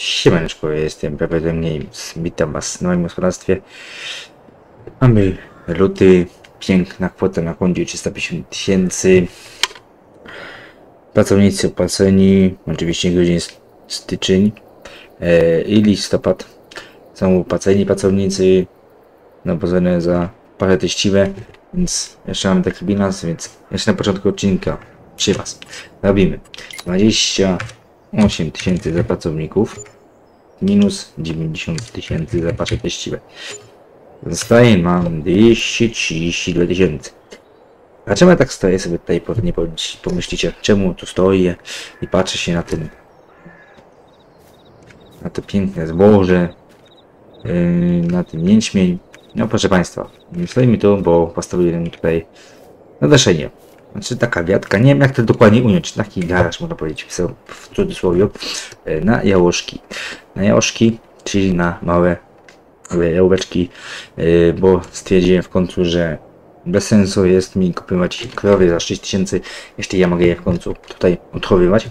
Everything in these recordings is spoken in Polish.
Siemaneczko, jestem Pepe Games. Witam Was w moim gospodarstwie. Mamy luty, piękna kwota na koncie 350 tysięcy. Pracownicy opłaceni, oczywiście grudzień, styczeń e, i listopad. Są opłaceni pracownicy, no pozwolone za parę teściwe, więc jeszcze mamy taki bilans, więc jeszcze na początku odcinka przy Was robimy 28 tysięcy za pracowników minus 90 tysięcy za pasze teściwe. Zostaje nam 232 tysięcy. A czemu ja tak stoję sobie tutaj, pewnie pomyślicie, czemu tu stoję i patrzę się na ten na to piękne zboże, yy, na ten jęczmień. No proszę Państwa, stoimy tu, bo postawiłem tutaj nadaszenie. Znaczy taka wiatka, nie wiem jak to dokładnie ująć, taki garaż można powiedzieć w cudzysłowie, yy, na jałoszki. Na jałoszki, czyli na małe jałóweczki, yy, bo stwierdziłem w końcu, że bez sensu jest mi kupować krowy za 6000, jeśli ja mogę je w końcu tutaj odchowywać.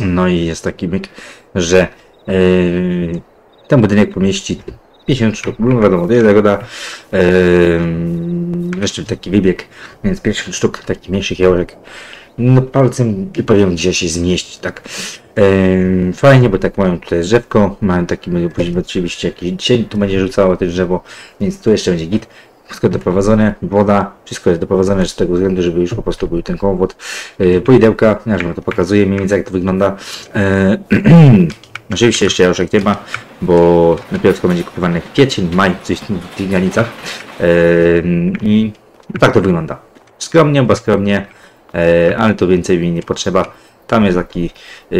No i jest taki myk, że yy, ten budynek pomieści 50 sztuk, no wiadomo, to jest zagoda yy, jeszcze taki wybieg, więc 50 sztuk takich mniejszych jałek. No palcem i powiem gdzie się zmieści, tak. Fajnie, bo tak mają tutaj drzewko, mają taki, później oczywiście jakiś cień tu będzie rzucało to drzewo, więc tu jeszcze będzie git wszystko doprowadzone, woda, wszystko jest doprowadzone z tego względu, żeby już po prostu był ten komfort. Yy, poidełka, ja to pokazuję mniej więcej jak to wygląda. Yy, Oczywiście jeszcze Jaroszek nie ma, bo dopiero będzie kupowany kwiecień, maj, coś w tych granicach. Ehm, I tak to wygląda. Skromnie, bo skromnie, e, ale to więcej mi nie potrzeba. Tam jest taki, e,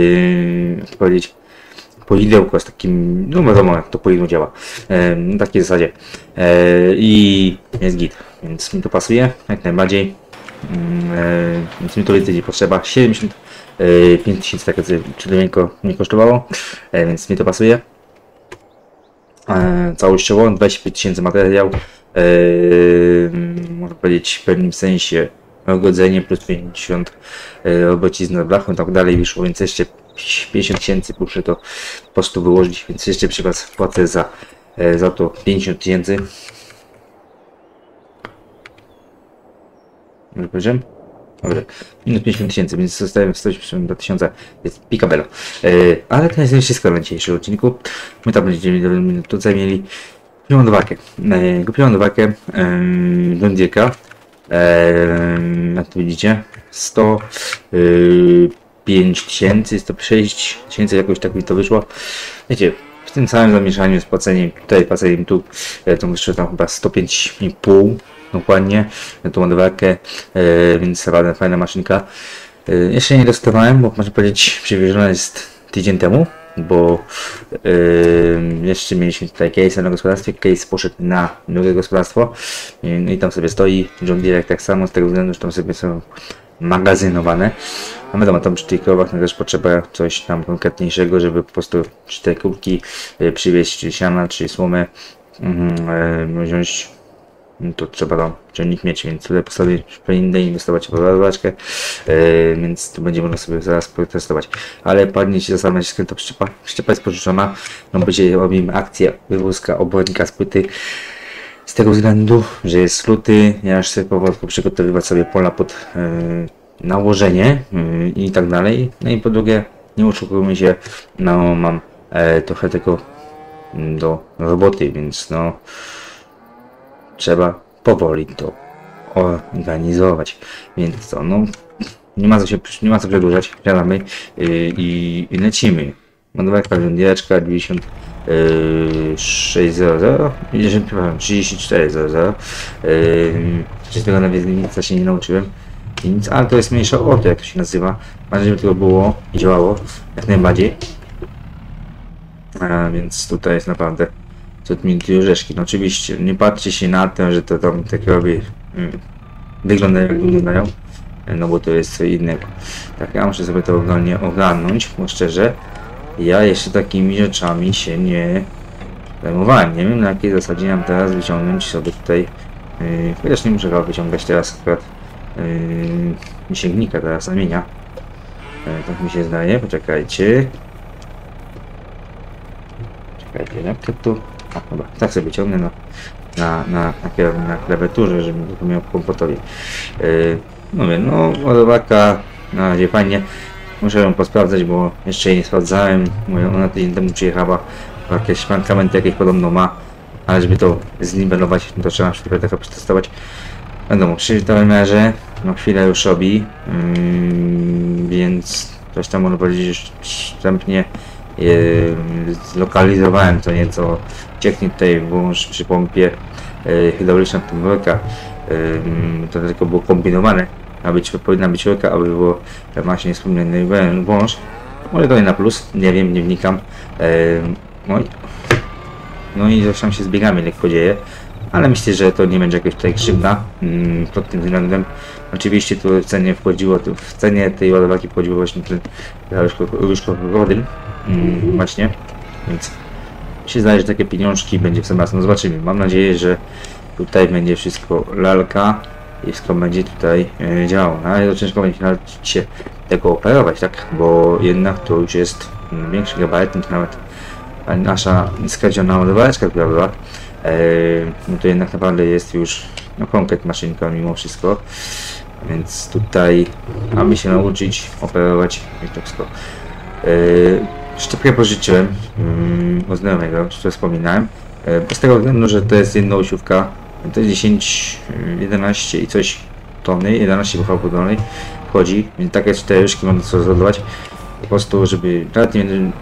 jak powiedzieć, poidełko z takim, no wiadomo jak to poidło działa, ehm, na takiej zasadzie. E, I jest git, więc mi to pasuje jak najbardziej. Mm, więc mi to więcej nie potrzeba. 70 E, 5000 tak czytelnienko nie kosztowało, e, więc mi to pasuje. E, całościowo 25 tysięcy materiał, można powiedzieć w pewnym sensie ogrodzenie plus 50 robocizna blachą i tak dalej wyszło, więc jeszcze 50 tysięcy muszę to po prostu wyłożyć, więc jeszcze przy was płacę za, za to 50 tysięcy. Dobrze powiedziałem? Dobrze. Minus 50 tysięcy, więc zostałem 182 tysiące, jest pikabelo. E, ale to jest wszystko na dzisiejszym odcinku. My tam będziemy tutaj mieli kupiłam ładowarkę. E, kupiłam ładowarkę e, Dondirka. E, jak tu widzicie, 100 e, 5000, 106 tysięcy, jakoś tak mi to wyszło. Wiecie, w tym całym zamieszaniu z płaceniem tutaj, płaceniem tu, e, to wyszło tam chyba 105,5 dokładnie, tą ładowarkę, e, więc naprawdę fajna maszynka. E, jeszcze nie dostawałem, bo można powiedzieć, przywieziona jest tydzień temu, bo yy, jeszcze mieliśmy tutaj case na gospodarstwie, case poszedł na drugie gospodarstwo yy, i tam sobie stoi John Deere tak samo, z tego względu, że tam sobie są magazynowane. A wiadomo, tam przy tych krowach też potrzeba coś tam konkretniejszego, żeby po prostu czy te kubki przywieźć, czy siana, czy słomę yy, wziąć, no to trzeba tam ciągnik mieć, więc tutaj postawię innej inwestować w ładowaczkę, yy, więc tu będzie można sobie zaraz potestować. Ale padnie się zastanawiać, skąd to przyczepa. Przyczepa jest pożyczona, no będzie robimy akcję wywózka obornika z płyty. Z tego względu, że jest luty, ja już sobie powolutku przygotowywać sobie pola pod yy, nałożenie yy, i tak dalej. No i po drugie, nie oszukujmy się, no mam e, trochę tego mm, do roboty, więc no trzeba powoli to organizować. Więc co, no nie ma co się, nie ma co przedłużać, wsiadamy yy, i, i lecimy. Ładowarka rządzieczka 90 yy, 600, 3400, yy, z tego nawet nic się nie nauczyłem. Nic, ale to jest mniejsza od jak to się nazywa. Mam żeby tego było i działało jak najbardziej. A więc tutaj jest naprawdę mi orzeszki. No oczywiście nie patrzcie się na to, że to tam te krowy mm, wyglądają jak wyglądają. No bo to jest co innego. Tak, ja muszę sobie to oglądnie ogarnąć, bo szczerze, ja jeszcze takimi rzeczami się nie zajmowałem. Nie wiem na jakiej zasadzie mam teraz wyciągnąć sobie tutaj, yy, chociaż nie muszę go wyciągać teraz akurat yy, sięgnika teraz zamienia. Yy, tak mi się zdaje, poczekajcie. Czekajcie, jak to tu... Dobra, tak sobie ciągnę na, na, na, na, klaw- na klawiaturze, żeby to miał komfortowi. Yy, mówię, no ładowarka na razie fajnie. Muszę ją posprawdzać, bo jeszcze jej nie sprawdzałem. Mówię, ona tydzień temu przyjechała. Jakieś mankamenty jakieś podobno ma. Ale żeby to zniwelować, to trzeba szybko trochę przetestować. Wiadomo, przy wymiarze no chwilę już robi, mm, więc coś tam można powiedzieć, że wstępnie yy, zlokalizowałem to nieco. Cieknie tutaj włącz przy pompie yy, hydrauliczna. Yy, to tylko było kombinowane. Być, powinna być rurka, aby było właśnie wspomniany wąż. Może to nie na plus, nie wiem, nie wnikam. Yy, no, i, no i zresztą się zbiegamy lekko dzieje ale myślę, że to nie będzie jakaś tutaj krzywda mm, pod tym względem. Oczywiście tu w cenie wchodziło, w cenie tej ładowarki wchodziło właśnie ten różkowodyl mm, właśnie, więc się zdaje, że takie pieniążki będzie w raz. No zobaczymy. Mam nadzieję, że tutaj będzie wszystko lalka i wszystko będzie tutaj e, działało. No, ale to ciężko będzie nawet się tego operować, tak? Bo jednak to już jest mm, większy gabaryt niż nawet nasza skradziona ładowareczka, która była. Eee, no to jednak naprawdę jest już no, konkret maszynka mimo wszystko. Więc tutaj mamy się nauczyć operować to wszystko. Eee, szczepkę pożyczyłem um, od znajomego, co wspominałem. Eee, z tego względu, że to jest jedna osiówka, to jest 10, 11 i coś tony, 11 buchałków dolnej wchodzi, więc takie cztery łyżki można sobie zładować. Po prostu, żeby nawet nie będę,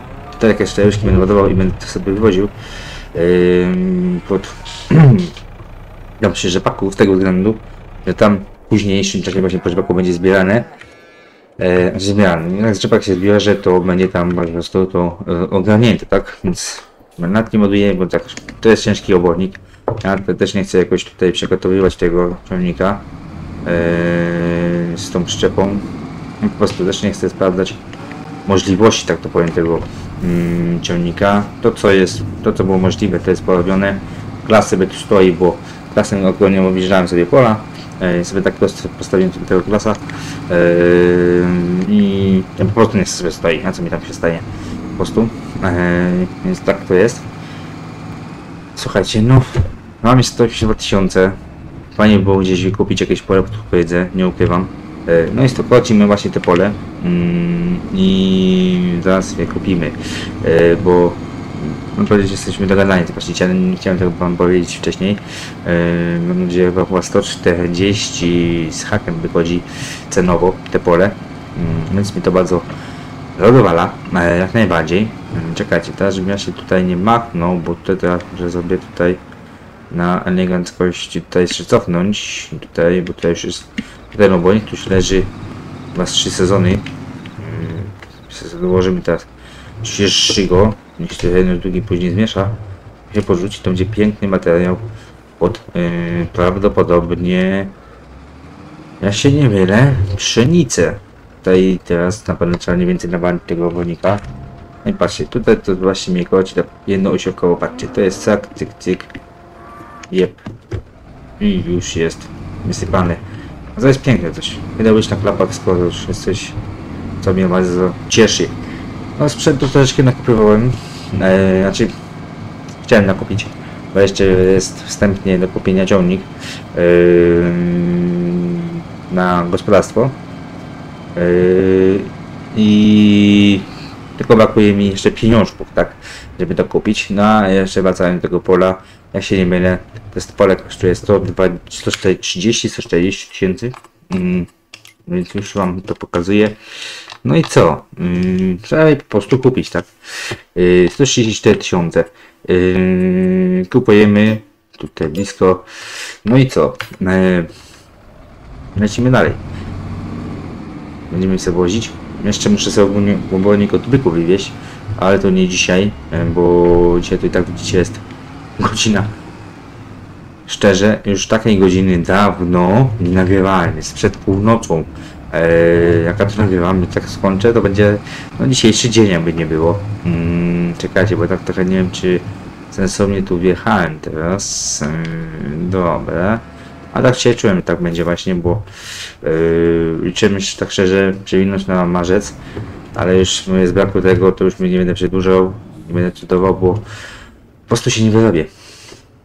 takie cztery łyżki będę ładował i będę to sobie wywoził pod ja przy rzepaku z tego względu, że tam w późniejszym czasie właśnie po rzepaku będzie zbierane e, zbierane. Jak rzepak się zbierze, to będzie tam po prostu to e, ogarnięte, tak? Więc nad tym ładuję, bo tak, to jest ciężki obornik. Ja też nie chcę jakoś tutaj przygotowywać tego ciągnika e, z tą przyczepą. Po prostu też nie chcę sprawdzać możliwości, tak to powiem, tego mm, ciągnika. To co jest, to co było możliwe, to jest porobione. Klas sobie tu stoi, bo klasem ogólnie objeżdżałem sobie pola. E, sobie tak postawiłem tego klasa e, i po prostu nie sobie stoi, na co mi tam się staje po prostu, e, więc tak to jest. Słuchajcie, no mam 182 tysiące, fajnie było gdzieś wykupić jakieś pole, powiedzę, nie ukrywam. No i stokocimy właśnie te pole mm, i zaraz je kupimy, bo mam powiedzieć, że jesteśmy dogadani z właścicielem, nie chciałem tego wam powiedzieć wcześniej. E, mam nadzieję, że chyba 140 z hakiem wychodzi cenowo te pole, mm, więc mi to bardzo zadowala, jak najbardziej. Mm, czekajcie, teraz żebym ja się tutaj nie machnął, bo tutaj teraz muszę sobie tutaj na eleganckość tutaj jeszcze cofnąć, tutaj, bo tutaj już jest ten obojnik tu już leży chyba 3 sezony. Dołożymy teraz świeższego, niż się jeden drugi później zmiesza. Się porzuci, to będzie piękny materiał pod yy, prawdopodobnie ja się nie mylę, pszenicę. Tutaj teraz na pewno trzeba mniej więcej nawalić tego obojnika. No i patrzcie, tutaj to właśnie mnie koci jedno osiąkowo, patrzcie, to jest sak, cyk, cyk. Jep. I już jest wysypany. To jest piękne coś. Hydrauliczna klapa skoro już jest coś, co mnie bardzo cieszy. No sprzętu troszeczkę nakupywałem. E, znaczy, chciałem nakupić, bo jeszcze jest wstępnie do kupienia ciągnik e, na gospodarstwo. E, I tylko brakuje mi jeszcze pieniążków, tak, żeby to kupić. No a jeszcze wracając do tego pola, jak się nie mylę, to jest pole kosztuje 130-140 tysięcy. Mm, więc już Wam to pokazuję. No i co? Mm, trzeba po prostu kupić, tak? Yy, 134 tysiące. Yy, kupujemy tutaj blisko. No i co? Yy, lecimy dalej. Będziemy sobie wozić. Jeszcze muszę sobie obornik od byku wywieźć, ale to nie dzisiaj, yy, bo dzisiaj to i tak widzicie jest godzina szczerze, już takiej godziny dawno nie nagrywałem, jest przed północą. Jak ja to nagrywam, tak skończę, to będzie no, dzisiejszy dzień, jakby nie było. Hmm, czekajcie, bo tak trochę nie wiem, czy sensownie tu wjechałem teraz. Eee, dobra. A tak się czułem, tak będzie właśnie, bo yy, liczymy się tak szczerze przewinąć na marzec, ale już z braku tego to już mnie nie będę przedłużał, nie będę cytował, bo po prostu się nie wyrobię.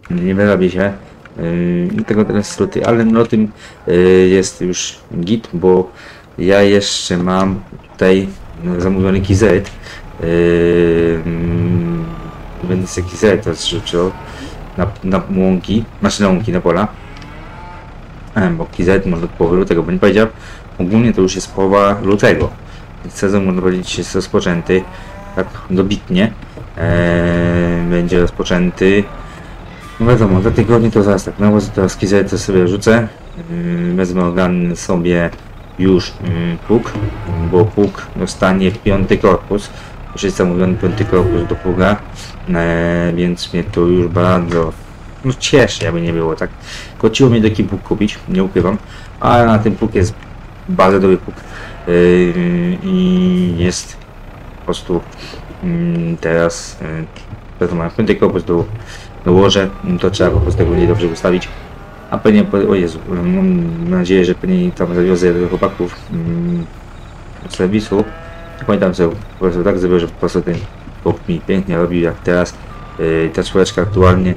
Nie wyrobię się. Yy, tego teraz sluty, ale no tym yy, jest już git, bo ja jeszcze mam tutaj zamówiony KZ. Będę sobie KZ to zrzucił na, na łąki, znaczy na łąki, na pola. E, bo KZ może od połowy lutego, bo nie powiedział. Ogólnie to już jest połowa lutego. Więc sezon można powiedzieć jest rozpoczęty tak dobitnie. E, będzie rozpoczęty. No wiadomo, dwa tygodnie to tak, no bo teraz to sobie rzucę. Yy, wezmę ogarnę sobie już yy, pług, bo pług dostanie piąty korpus. Już jest zamówiony piąty korpus do pługa, e, więc mnie to już bardzo no, cieszy, aby nie było tak. Kociło mnie taki pług kupić, nie ukrywam, ale na tym pług jest bardzo dobry pług yy, i jest po prostu yy, teraz to ma piąty korpus do dołożę, no to trzeba po prostu tego nie dobrze ustawić. A pewnie, o Jezu, mam nadzieję, że pewnie tam zawiozę do chłopaków mm, serwisu. Pamiętam co, po prostu tak zrobię, że po prostu ten chłop mi pięknie robił jak teraz. Yy, ta czwóreczka aktualnie,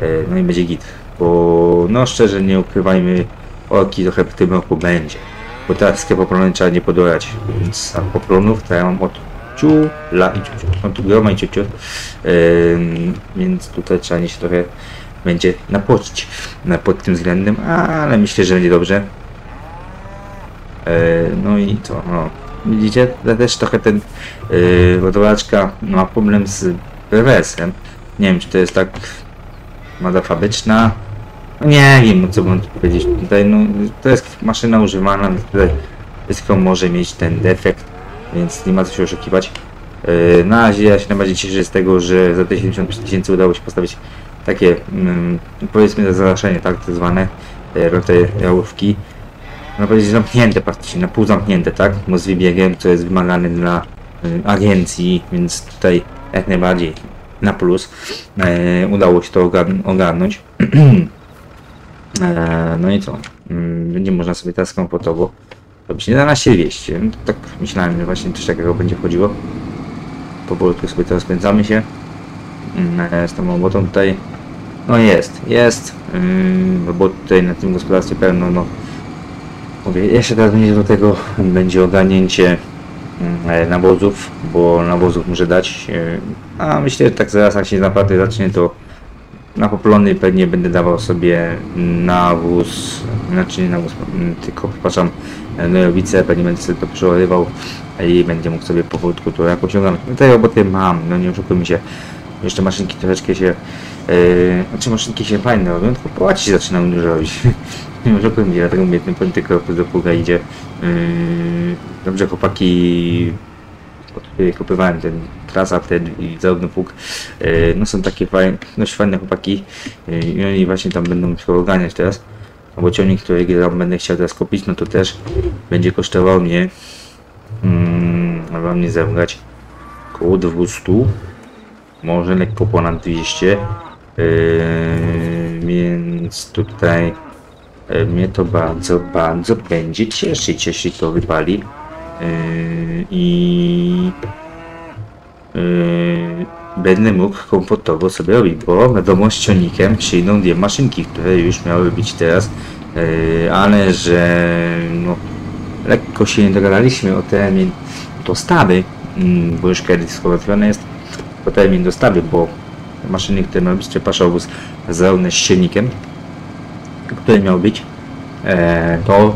yy, no i będzie git. Bo no szczerze nie ukrywajmy, orki trochę w tym roku będzie. Bo teraz poplony trzeba nie podorać, więc a poplonów to ja mam od ciula i ciuciu, od groma i ciuciu. Ym, więc tutaj trzeba się trochę będzie napocić na, pod tym względem, ale myślę, że będzie dobrze. Yy, no i co, no. Widzicie, to też trochę ten yy, ładowaczka ma problem z rewersem. Nie wiem, czy to jest tak mada fabryczna. No nie wiem, co mam tu powiedzieć. Tutaj, no, to jest maszyna używana, tutaj wszystko może mieć ten defekt, więc nie ma co się oszukiwać. Yy, Na razie ja się najbardziej cieszę z tego, że za te 75 tysięcy udało się postawić takie, mm, powiedzmy, zastraszenie, tak, tak zwane, e, te jałówki. No powiedzieć zamknięte praktycznie, na pół zamknięte, tak, bo z wybiegiem, co jest wymagane dla y, agencji, więc tutaj jak najbardziej na plus. Udało się to ogar- ogarnąć. no i co? Mm, Będzie można sobie teraz komfortowo robić 11200. No, tak myślałem, że właśnie coś takiego będzie chodziło. Powolutku sobie teraz spędzamy się mm, e, z tą robotą tutaj. No jest, jest. Yy, bo tutaj na tym gospodarstwie pełno, no mówię, jeszcze teraz będzie do tego, będzie ogarnięcie mm, e, nawozów, bo nawozów muszę dać. yy, A myślę, że tak zaraz jak się naprawdę zacznie, to na poplony pewnie będę dawał sobie nawóz, znaczy nie nawóz, mm, tylko przepraszam, nojowice, pewnie będę sobie to przeładowywał i będzie mógł sobie powolutku to jakoś ogarnąć. No, Te roboty mam, no nie oszukujmy się. Jeszcze maszynki troszeczkę się, yy, znaczy maszynki się fajne robią, tylko płaci się zaczynają dużo robić. nie oszukujmy się, dlatego mówię, ten polityk do idzie. Yy, dobrze chłopaki od ten trasa wtedy i zarówno pług, yy, no są takie fajne, dość fajne chłopaki yy, i oni właśnie tam będą się oganiać teraz. No Bo ciągnik, którego tam będę chciał teraz kupić, no to też będzie kosztował mnie, mm, mam nie zabrać, około 200, może lekko ponad 200, yy, więc tutaj mnie to bardzo, bardzo będzie cieszyć, jeśli to wypali. Yy, I yy, będę mógł komfortowo sobie robić, bo wiadomo z ciągnikiem przyjdą dwie maszynki, które już miały być teraz, yy, ale że no, lekko się nie dogadaliśmy o termin dostawy, mm, bo już kiedyś skończone jest o termin dostawy, bo maszyny, które miały być, przepraszam, zarówno z silnikiem, który miał być, e, to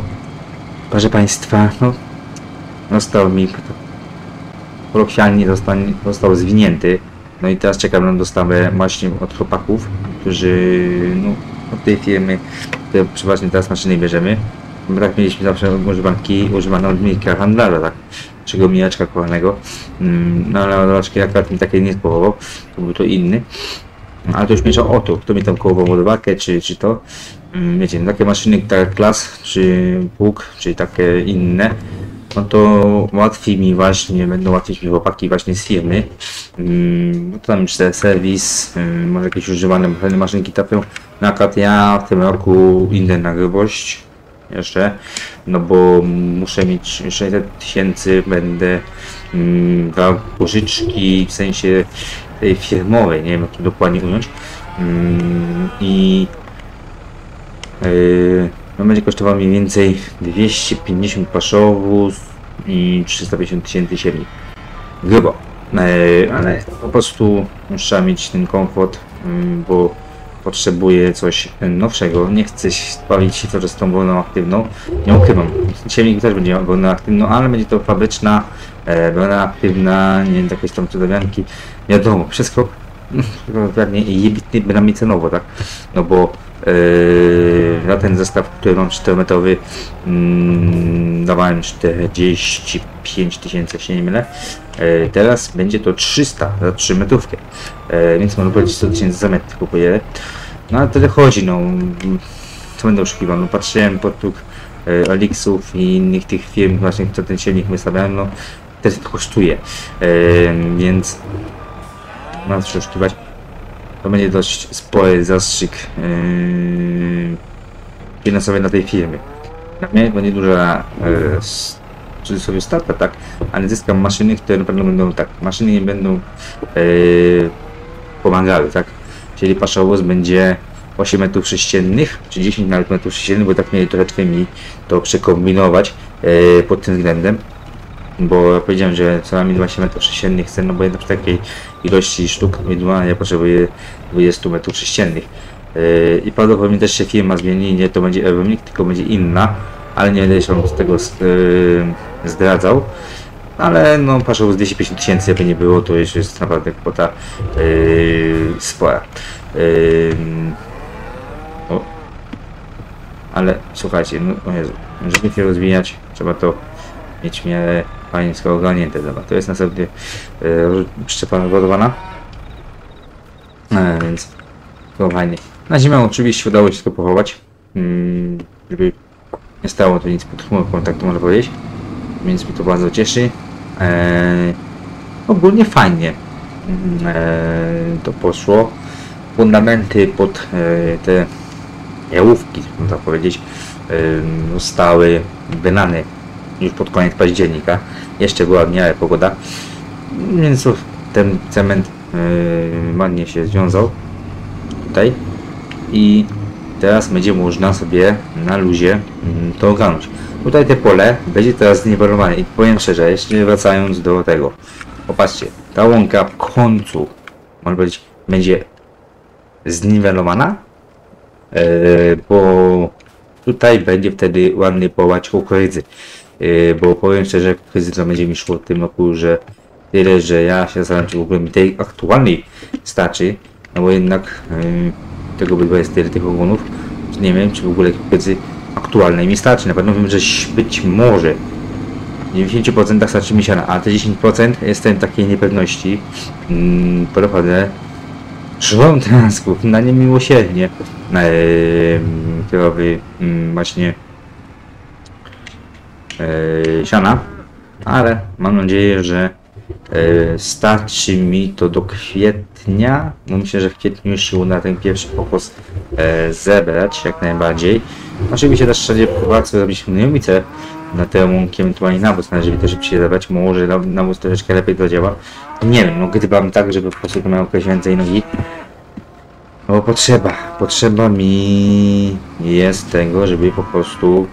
proszę Państwa, no, został mi kolokwialnie zostanie, został zwinięty. No i teraz czekam na dostawę właśnie od chłopaków, którzy no, od tej firmy, które przeważnie teraz maszyny bierzemy. Tak mieliśmy zawsze używanki używane od milka handlarza, tak? Czego mijaczka kochanego. Mm, No ale ładowaczki akurat mi takiej nie spowodował, to był to inny. Ale to już mniejsza o to, kto mi tam kołował ładowarkę, czy, czy to. Mm, Wiecie, takie maszyny, tak jak klas, czy pług, czy takie inne, no to łatwiej mi właśnie, będą łatwiej mi chłopaki właśnie z firmy. Mm, no to tam już serwis, mm, może jakieś używane maszynki trafią. Na przykład ja w tym roku idę na grubość jeszcze, no bo muszę mieć 600 tysięcy, będę mm, dla pożyczki w sensie tej firmowej, nie wiem jak to dokładnie ująć. Mm, I yy, no będzie kosztował mniej więcej 250 paszowów i 350 tysięcy siewni. Grubo. Yy, ale po prostu trzeba mieć ten komfort, mm, bo potrzebuję coś nowszego. Nie chcę bawić się cały czas z tą wolną aktywną. Nie ukrywam. Siewnik też będzie wolną aktywną, ale będzie to fabryczna, e, wolna aktywna, nie wiem, jakieś tam cudowianki. Wiadomo, wszystko pewnie jebitnie bynajmniej cenowo, tak? No bo e, na ten zestaw, który mam 4-metrowy mm, dawałem 45 tysięcy, jak się nie mylę. E, teraz będzie to 300 za 3 metrówkę. E, więc można powiedzieć 100 tysięcy za metr kupuję. No ale tyle chodzi, no. Co będę oszukiwał? No patrzyłem podług e, Elixów i innych tych firm właśnie, co ten silnik wystawiałem, no też to kosztuje. E, więc co oszukiwać. To będzie dość spory zastrzyk e, finansowy na tej firmie. Na mnie będzie duża w cudzysłowie strata, tak? Ale zyskam maszyny, które na pewno będą tak. Maszyny nie będą e, pomagały, tak? Czyli paszowóz będzie 8 metrów sześciennych, czy 10 nawet metrów sześciennych, bo tak mieli troszeczkę mi to przekombinować e, pod tym względem. Bo ja powiedziałem, że co najmniej 20 metrów sześciennych chcę, no bo jednak w takiej ilości sztuk indywidualnie ja potrzebuję 20 metrów sześciennych. E, I prawdopodobnie też się firma zmieni, nie to będzie Euromnik, tylko będzie inna, ale nie będę się z tego e, zdradzał. Ale no, patrzą z 250 tysięcy, jakby nie było, to już jest naprawdę kwota yy, spora. Yy, o. Ale słuchajcie, no o Jezu, żeby się rozwijać, trzeba to mieć w miarę pańsko ogarnięte. Dobra, to jest następnie yy, przyczepa naładowana. E, więc to fajnie. Na zimę oczywiście udało się to pochować, mm, żeby nie stało to nic pod chmurą kontaktu, można powiedzieć więc mnie to bardzo cieszy. Eee, ogólnie fajnie mm, eee, to poszło. Fundamenty pod eee, te jałówki, można powiedzieć, eee, zostały wylane już pod koniec października. Jeszcze była w miarę pogoda, więc ten cement eee, ładnie się związał tutaj i teraz będzie można sobie na luzie mm, to ogarnąć. Tutaj te pole będzie teraz zniwelowane i powiem szczerze, jeszcze wracając do tego. Popatrzcie, ta łąka w końcu, można powiedzieć, będzie zniwelowana, e, bo tutaj będzie wtedy ładny połać kukurydzy. E, bo powiem szczerze, to będzie mi szło w tym roku, że tyle, że ja się zastanawiam, czy w ogóle mi tej aktualnej starczy, no bo jednak e, tego bydła jest tyle tych ogonów, że nie wiem, czy w ogóle kukurydzy aktualnej mi starczy. Na pewno wiem, że być może w 90% starczy mi siana, a te 10% jestem takiej niepewności. Mm, Prowadzę szlon transport na niemiłosiernie na e, kierowy mm, właśnie e, siana, ale mam nadzieję, że e, starczy mi to do kwietnia. No myślę, że w kwietniu już się uda ten pierwszy pokos e, zebrać jak najbardziej. Oczywiście też wszędzie próbować zrobić mniejowicę na tę łąki, ewentualnie nawóz należy też szybciej zebrać, może na- nawóz troszeczkę lepiej to działa. Nie wiem, no gdybym tak, żeby po prostu to miało jakoś więcej nogi. No bo potrzeba, potrzeba mi jest tego, żeby po prostu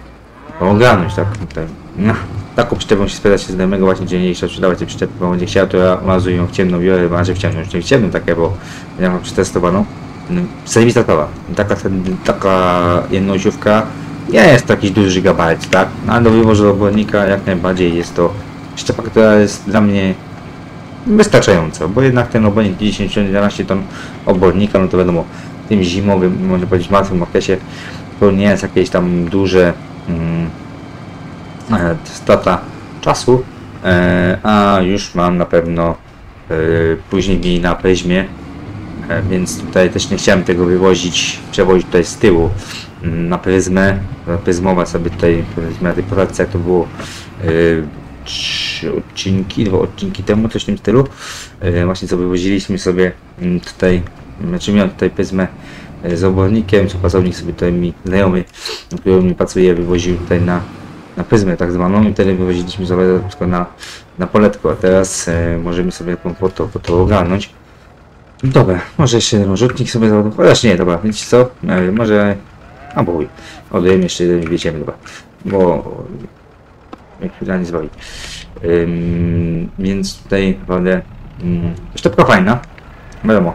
ogarnąć, tak? Tutaj, no, taką przyczepą się spytać się znajomego właśnie dzienniejsza sprzedawać te przyczepy, bo będzie chciał, to ja mazuję ją w ciemno, biorę, marzę w ciemno, już nie w ciemno takie, bo ja mam przetestowaną. No, Zajebista sprawa. Taka, taka jednoosiówka nie jest to jakiś duży gabaryt, tak? No, ale do wywozu obornika jak najbardziej jest to szczepa, która jest dla mnie wystarczająca, bo jednak ten obornik 10-11 ton obornika, no to wiadomo, tym zimowym, można powiedzieć martwym okresie, to nie jest jakieś tam duże strata czasu, e, a już mam na pewno e, później na peźmie E, więc tutaj też nie chciałem tego wywozić, przewozić tutaj z tyłu mm, na pryzmę, na sobie tutaj na tej protece, jak to było e, trzy odcinki, dwa odcinki temu, coś w tym stylu. E, właśnie co wywoziliśmy sobie mm, tutaj, znaczy miałem tutaj pryzmę e, z obornikiem, co pasownik sobie tutaj mi znajomy, na którym mi pracuje, wywoził tutaj na na pryzmę tak zwaną i wtedy wywoziliśmy sobie tylko na, na poletko, a teraz e, możemy sobie tą foto, foto ogarnąć. Dobra, może jeszcze jeden rzutnik sobie załadować, chociaż nie, dobra, wiecie co, e, może, a bo chuj, jeszcze jeden, wiecie, dobra, bo jak chwila nie zwoli. Ym, więc tutaj naprawdę ym, sztabka fajna, wiadomo.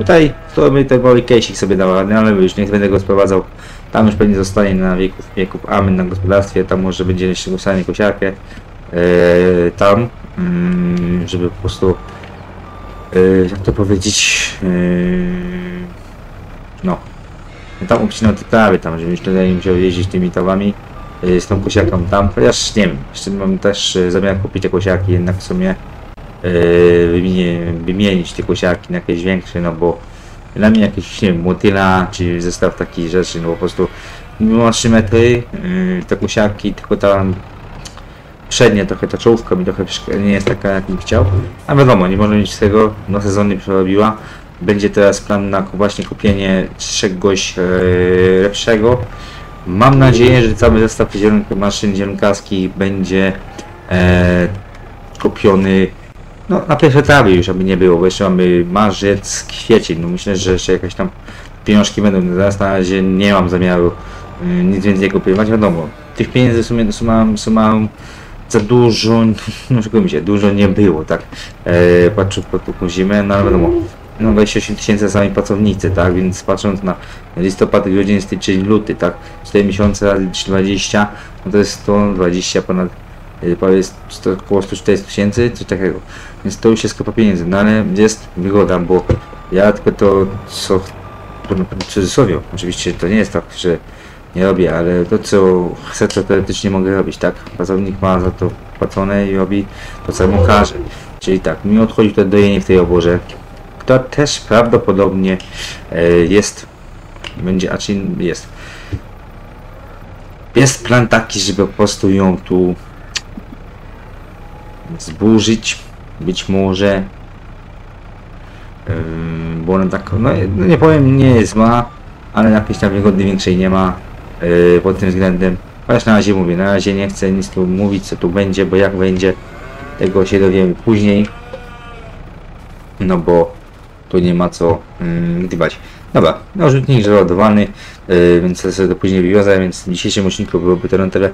Tutaj to by ten mały case'ik sobie ładny, ale już nie będę go sprowadzał. Tam już pewnie zostanie na wieków, wieków amen na gospodarstwie, tam może będzie jeszcze gusanie kosiarkę. Yy, tam, ym, żeby po prostu yy, jak to powiedzieć yy, no tam obcinał te trawy tam, żeby już nie musiał jeździć tymi trawami yy, z tą kosiarką tam, chociaż nie wiem, jeszcze mam też yy, zamiar kupić te kosiarki jednak w sumie yy, wymienić te kosiarki na jakieś większe, no bo dla mnie jakieś, nie wiem, motyla, czy zestaw takich rzeczy, no po prostu mimo 3 metry, yy, te kosiarki, tylko tam przednia trochę ta czołówka mi trochę nie jest taka jak bym chciał, a wiadomo, nie można mieć tego, no sezony przerobiła, będzie teraz plan na właśnie kupienie czegoś e, lepszego. Mam nadzieję, że cały zestaw maszyn zielonkarskich będzie e, kupiony no, na pierwsze trawy już, aby nie było, bo jeszcze mamy marzec, kwiecień, no myślę, że jeszcze jakieś tam pieniążki będą, teraz na razie nie mam zamiaru y, nic więcej kupować, wiadomo, tych pieniędzy w sumie sumą, sumą za dużo, no szukamy się, dużo nie było, tak, e, patrząc po tą zimę, no ale wiadomo, no 28 tysięcy sami pracownicy, tak, więc patrząc na listopad, grudzień, styczeń, luty, tak, 4 miesiące razy 20, no to jest 120 ponad, y, prawie 100, około 140 tysięcy, coś takiego, więc to już jest kopa pieniędzy, no ale jest wygoda, bo ja tylko to, co, w cudzysłowie, oczywiście to nie jest tak, że nie robię, ale to co chcę, to teoretycznie mogę robić, tak? Pracownik ma za to płacone i robi to, co mu każe. Czyli tak, mi odchodzi to dojenie w tej oborze, która też prawdopodobnie e, jest, będzie, a czy jest. Jest plan taki, żeby po prostu ją tu zburzyć, być może, Ym, bo ona tak, no, no nie powiem, nie jest zła, ale jakiejś tam wygody większej nie ma yy, pod tym względem. Chociaż na razie mówię, na razie nie chcę nic tu mówić, co tu będzie, bo jak będzie, tego się dowiemy później. No bo tu nie ma co yy, gdybać. Dobra, no rzutnik załadowany, yy, więc to sobie to później wywiozę, więc w dzisiejszym odcinku byłoby to na tyle.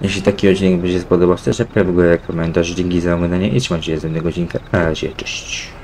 Jeśli taki odcinek będzie spodobał, też prawie go jak komentarz. Dzięki za oglądanie i trzymajcie się z odcinka. Na razie, cześć.